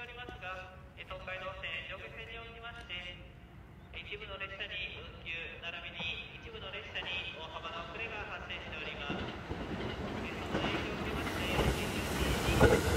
ておりますが、東海道線上下線におきまして、一部の列車に運休、並びに一部の列車に大幅な遅れが発生しております。その影響を受けまして、